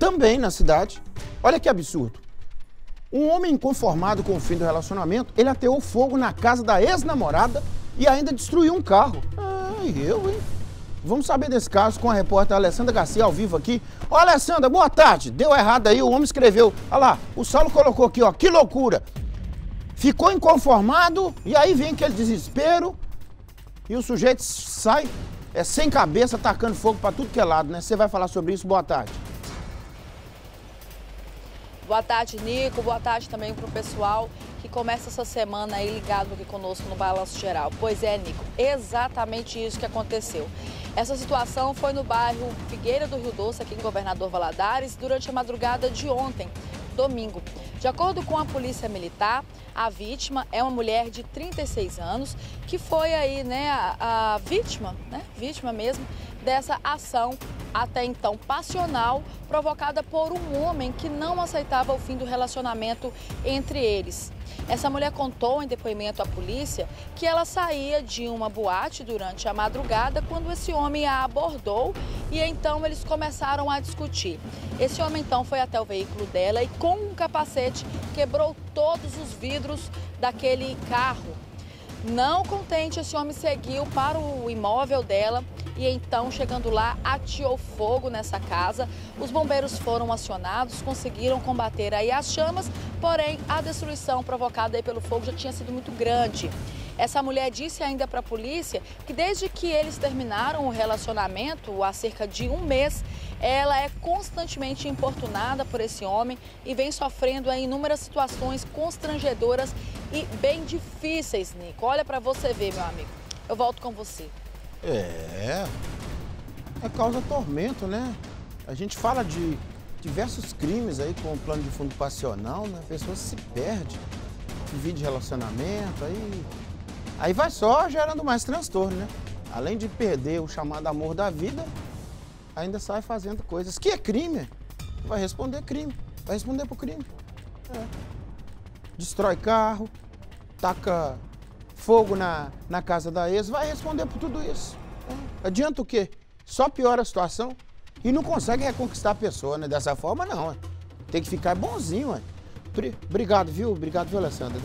também na cidade. Olha que absurdo. Um homem inconformado com o fim do relacionamento, ele ateou fogo na casa da ex-namorada e ainda destruiu um carro. Ai, eu, hein? Vamos saber desse caso com a repórter Alessandra Garcia ao vivo aqui. Ô Alessandra, boa tarde. Deu errado aí, o homem escreveu. Olha lá, o Saulo colocou aqui, ó, que loucura. Ficou inconformado e aí vem aquele desespero e o sujeito sai é, sem cabeça, tacando fogo para tudo que é lado, né? Você vai falar sobre isso? Boa tarde. Boa tarde, Nico. Boa tarde também para o pessoal que começa essa semana aí ligado aqui conosco no Balanço Geral. Pois é, Nico, exatamente isso que aconteceu. Essa situação foi no bairro Figueira do Rio Doce, aqui em Governador Valadares, durante a madrugada de ontem, domingo. De acordo com a Polícia Militar, a vítima é uma mulher de 36 anos que foi aí, né, a, a vítima, né, vítima mesmo dessa ação até então passional provocada por um homem que não aceitava o fim do relacionamento entre eles. Essa mulher contou em depoimento à polícia que ela saía de uma boate durante a madrugada quando esse homem a abordou e então eles começaram a discutir. Esse homem então foi até o veículo dela e com um capacete quebrou todos os vidros daquele carro. Não contente, esse homem seguiu para o imóvel dela e então, chegando lá, ateou fogo nessa casa. Os bombeiros foram acionados, conseguiram combater aí as chamas, porém a destruição provocada aí pelo fogo já tinha sido muito grande. Essa mulher disse ainda para a polícia que desde que eles terminaram o relacionamento há cerca de um mês, ela é constantemente importunada por esse homem e vem sofrendo inúmeras situações constrangedoras e bem difíceis, Nico. Olha para você ver, meu amigo. Eu volto com você. É. É causa tormento, né? A gente fala de diversos crimes aí com o plano de fundo passional, né? A pessoa se perde, vive de relacionamento, aí. Aí vai só gerando mais transtorno, né? Além de perder o chamado amor da vida, ainda sai fazendo coisas que é crime. Vai responder crime. Vai responder por crime. É. Destrói carro, taca fogo na, na casa da ex, vai responder por tudo isso. É. Adianta o quê? Só piora a situação e não consegue reconquistar a pessoa, né? Dessa forma, não. Tem que ficar bonzinho. Obrigado, viu? Obrigado, viu, Alessandra?